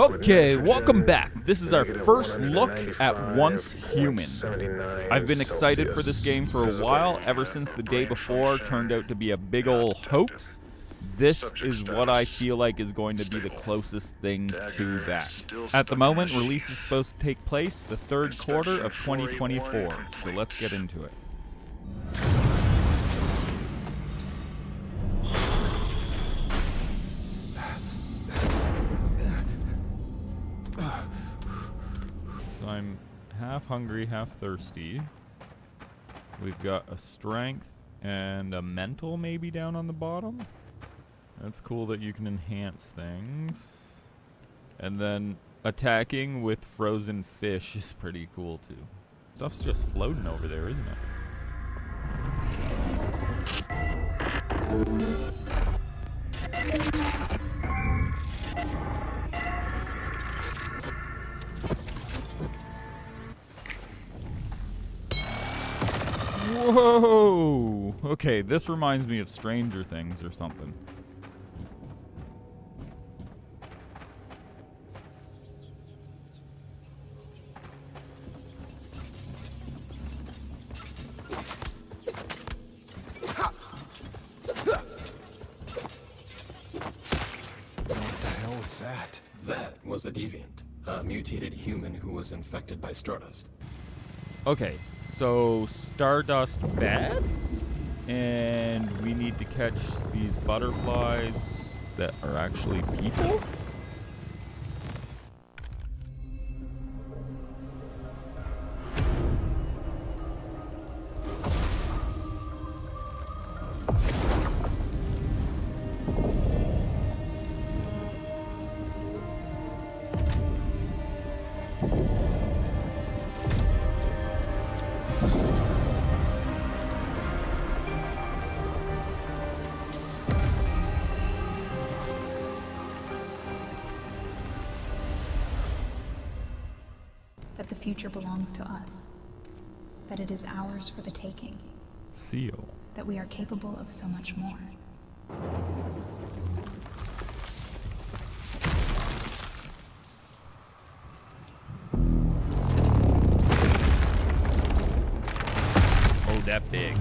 Okay, welcome back. This is our first look at Once Human. I've been excited for this game for a while, ever since the day before turned out to be a big ol' hoax. This is what I feel like is going to be the closest thing to that. At the moment, release is supposed to take place the third quarter of 2024, so let's get into it. So I'm half hungry, half thirsty. We've got a strength and a mental maybe down on the bottom. That's cool that you can enhance things. And then attacking with frozen fish is pretty cool too. Stuff's just floating over there, isn't it? Whoa! Okay, this reminds me of Stranger Things or something. hell was that? That was a deviant, a mutated human who was infected by Stardust. Okay, so Stardust bad? And we need to catch these butterflies that are actually people? Future belongs to us, that it is ours for the taking, Seal. that we are capable of so much more. Oh, that big.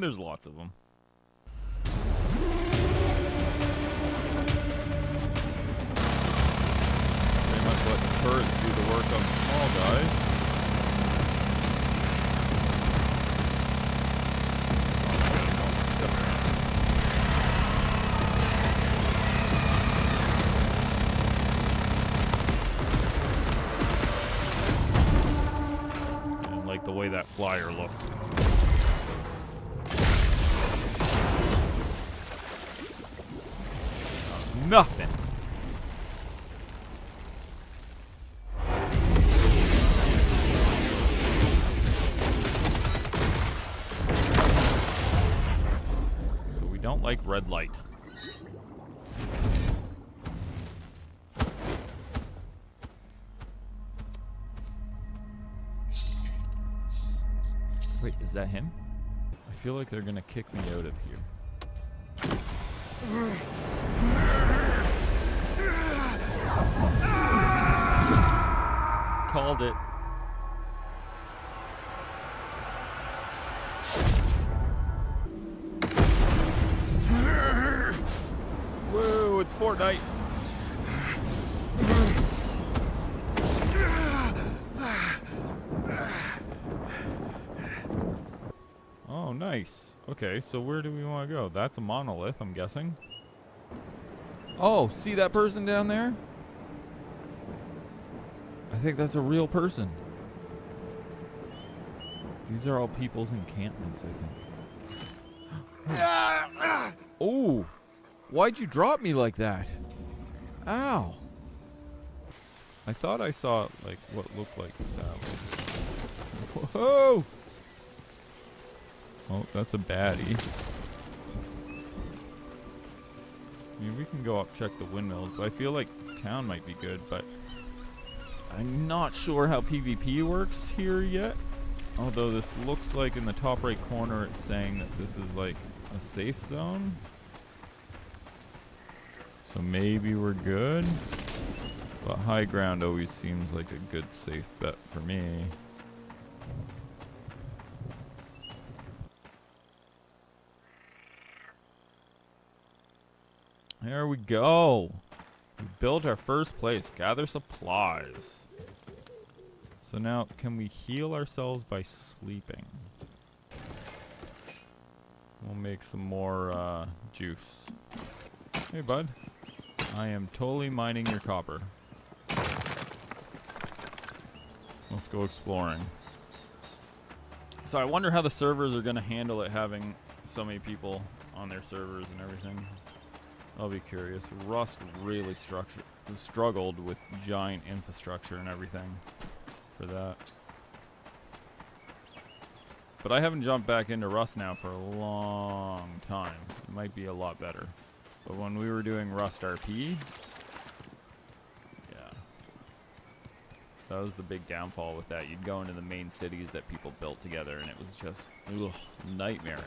There's lots of them. Pretty much let the turrets do the work on the small guys. And like the way that flyer looked. Nothing. So we don't like red light. Wait, is that him? I feel like they're gonna kick me out of here. Called it. Whoa, it's Fortnite. Oh, nice. Okay, so where do we want to go? That's a monolith, I'm guessing. Oh, see that person down there? I think that's a real person. These are all people's encampments, I think. Oh, why'd you drop me like that? Ow. I thought I saw like what looked like a. Whoa! Oh, that's a baddie. I mean, we can go up check the windmills, but I feel like town might be good, but I'm not sure how PvP works here yet. Although this looks like in the top right corner it's saying that this is like a safe zone. So maybe we're good. But high ground always seems like a good safe bet for me. There we go. We built our first place. Gather supplies. So now, can we heal ourselves by sleeping? We'll make some more uh, juice. Hey, bud. I am totally mining your copper. Let's go exploring. So I wonder how the servers are going to handle it having so many people on their servers and everything. I'll be curious. Rust really struggled with giant infrastructure and everything for that. But I haven't jumped back into Rust now for a long time. It might be a lot better. But when we were doing Rust RP, yeah. That was the big downfall with that. You'd go into the main cities that people built together and it was just ugh, nightmarish.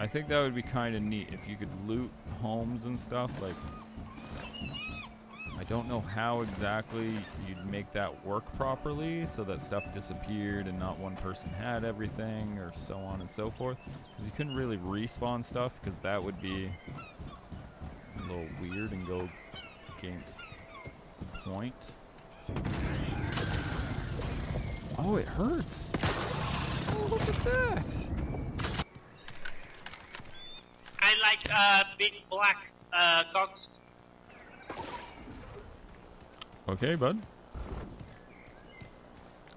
I think that would be kind of neat if you could loot homes and stuff. Like, I don't know how exactly you'd make that work properly so that stuff disappeared and not one person had everything or so on and so forth. Because you couldn't really respawn stuff because that would be a little weird and go against the point. Oh, it hurts. Oh, look at that. I like uh, big black uh, cocks. Okay, bud.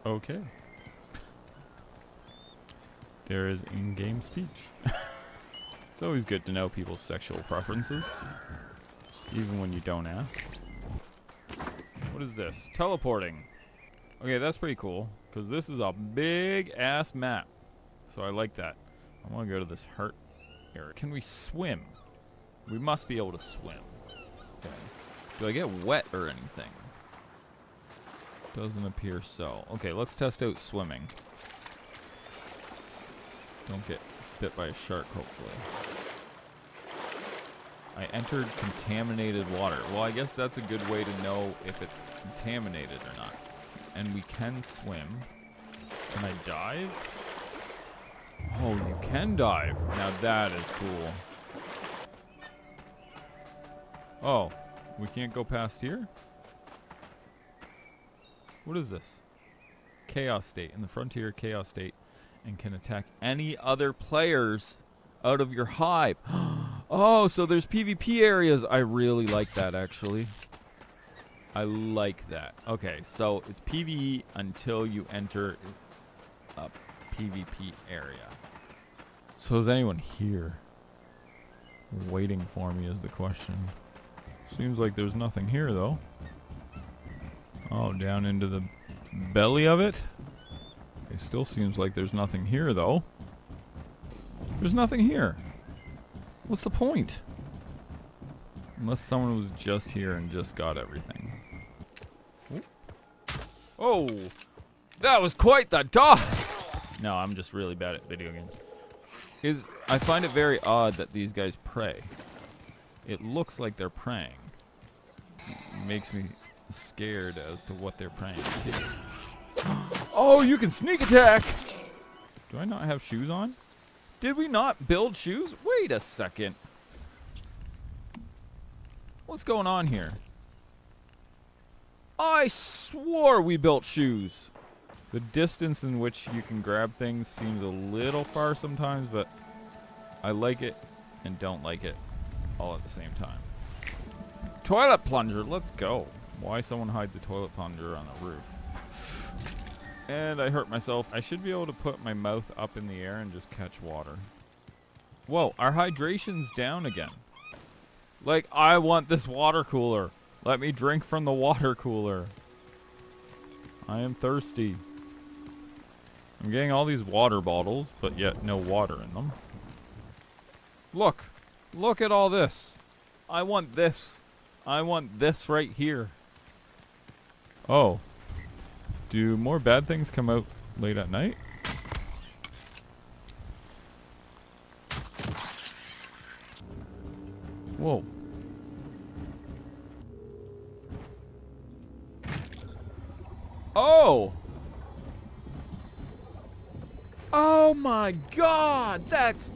Okay. There is in-game speech. it's always good to know people's sexual preferences, even when you don't ask. What is this? Teleporting. Okay, that's pretty cool, because this is a big-ass map. So I like that. I want to go to this heart area. Can we swim? We must be able to swim. Okay. Do I get wet or anything? Doesn't appear so. Okay, let's test out swimming. Don't get bit by a shark, hopefully. I entered contaminated water. Well, I guess that's a good way to know if it's contaminated or not. And we can swim. Can I dive? Oh, you can dive. Now that is cool. Oh, we can't go past here? What is this? Chaos state. In the frontier, chaos state. And can attack any other players out of your hive. oh, so there's PvP areas. I really like that, actually. I like that. Okay, so it's PvE until you enter a PvP area. So is anyone here? Waiting for me is the question. Seems like there's nothing here, though. Oh, down into the belly of it? It still seems like there's nothing here, though. There's nothing here. What's the point? Unless someone was just here and just got everything. Oh! That was quite the dodge! No, I'm just really bad at video games. Is I find it very odd that these guys pray. It looks like they're praying. It makes me scared as to what they're praying to. oh, you can sneak attack! Do I not have shoes on? Did we not build shoes? Wait a second. What's going on here? I swore we built shoes. The distance in which you can grab things seems a little far sometimes, but I like it and don't like it all at the same time. Toilet plunger, let's go. Why someone hides a toilet plunger on a roof. And I hurt myself. I should be able to put my mouth up in the air and just catch water. Whoa, our hydration's down again. Like, I want this water cooler. Let me drink from the water cooler. I am thirsty. I'm getting all these water bottles, but yet no water in them. Look! Look at all this! I want this! I want this right here. Oh. Do more bad things come out late at night? Whoa. Oh! Oh my god! That's...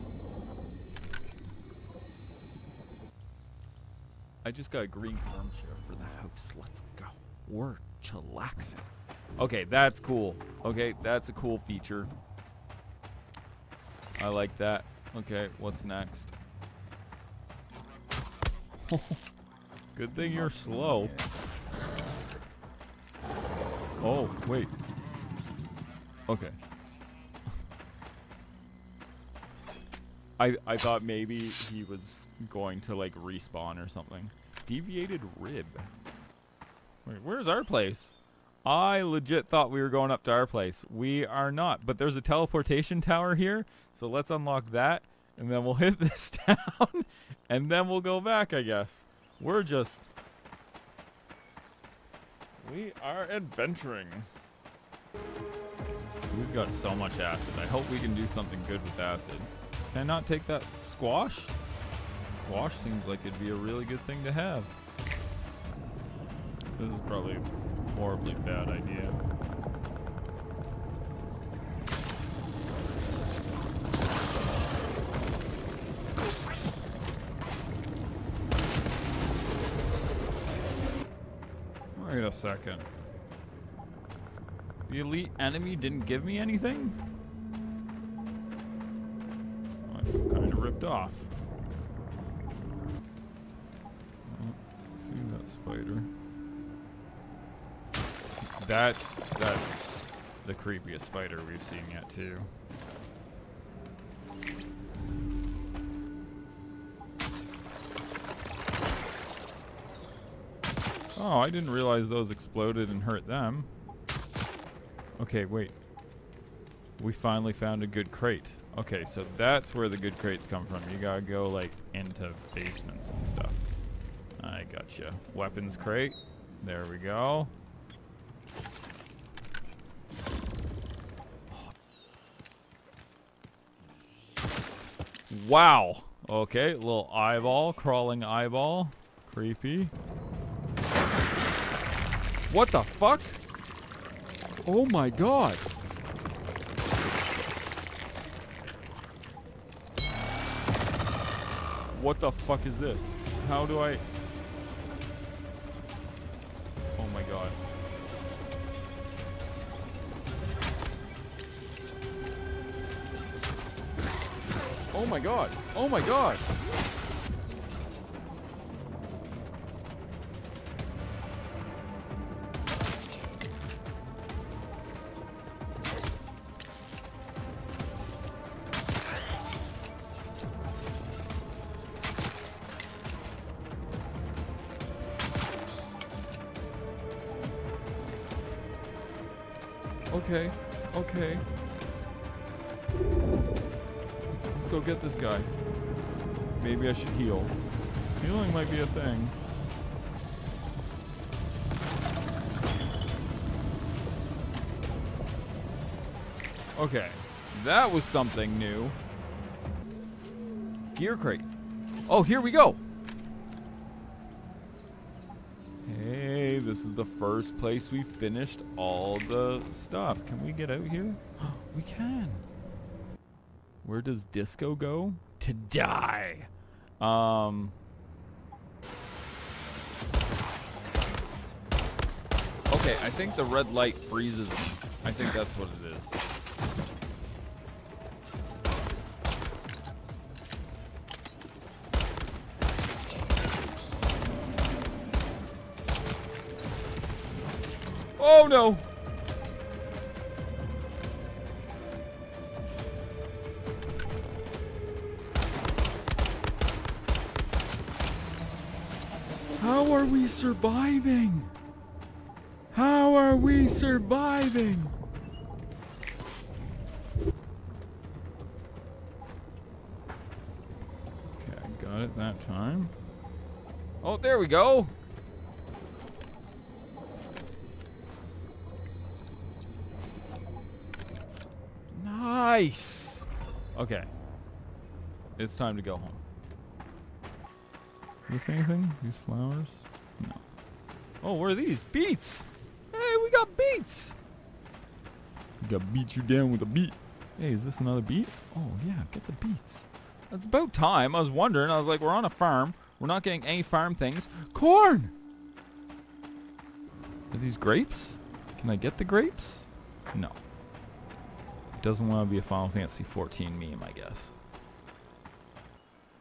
I just got a green armchair for the house. Let's go. We're chillaxing. Okay, that's cool. Okay, that's a cool feature. I like that. Okay, what's next? Good thing you're slow. Oh, wait. Okay. I I thought maybe he was going to like respawn or something. Deviated rib. Where's our place? I legit thought we were going up to our place. We are not, but there's a teleportation tower here, so let's unlock that, and then we'll hit this town, and then we'll go back, I guess. We're just... We are adventuring. We've got so much acid. I hope we can do something good with acid. Can I not take that squash? Squash seems like it'd be a really good thing to have. This is probably a horribly bad idea. Wait a second. The elite enemy didn't give me anything? I feel kind of ripped off. Oh, see that spider. That's that's the creepiest spider we've seen yet too. Oh, I didn't realize those exploded and hurt them. Okay, wait. We finally found a good crate. Okay, so that's where the good crates come from. You gotta go, like, into basements and stuff. I gotcha. Weapons crate. There we go. Wow. Okay, little eyeball, crawling eyeball. Creepy. What the fuck? Oh my god. What the fuck is this? How do I... my god. Oh my god. Okay. Okay. Go get this guy. Maybe I should heal. Healing might be a thing. Okay. That was something new. Gear crate. Oh, here we go. Hey, this is the first place we finished all the stuff. Can we get out here? we can. Where does disco go? To die. Um. Okay, I think the red light freezes me. I think that's what it is. Oh no! surviving? How are we surviving? Okay, I got it that time. Oh, there we go. Nice. Okay. It's time to go home. Is this anything? These flowers? Oh, what are these? Beets! Hey, we got beets! We got beat you down with a beet. Hey, is this another beet? Oh, yeah, get the beets. It's about time. I was wondering. I was like, we're on a farm. We're not getting any farm things. Corn! Are these grapes? Can I get the grapes? No. Doesn't want to be a Final Fantasy 14 meme, I guess.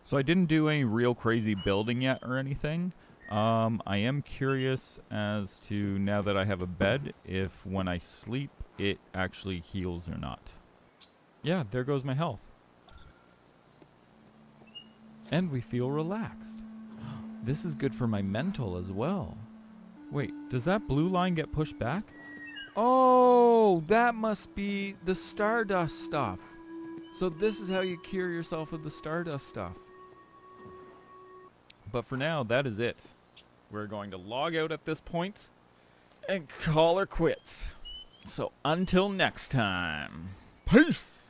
So I didn't do any real crazy building yet or anything. Um, I am curious as to, now that I have a bed, if when I sleep, it actually heals or not. Yeah, there goes my health. And we feel relaxed. This is good for my mental as well. Wait, does that blue line get pushed back? Oh, that must be the Stardust stuff. So this is how you cure yourself of the Stardust stuff. But for now, that is it. We're going to log out at this point and call her quits. So until next time, peace!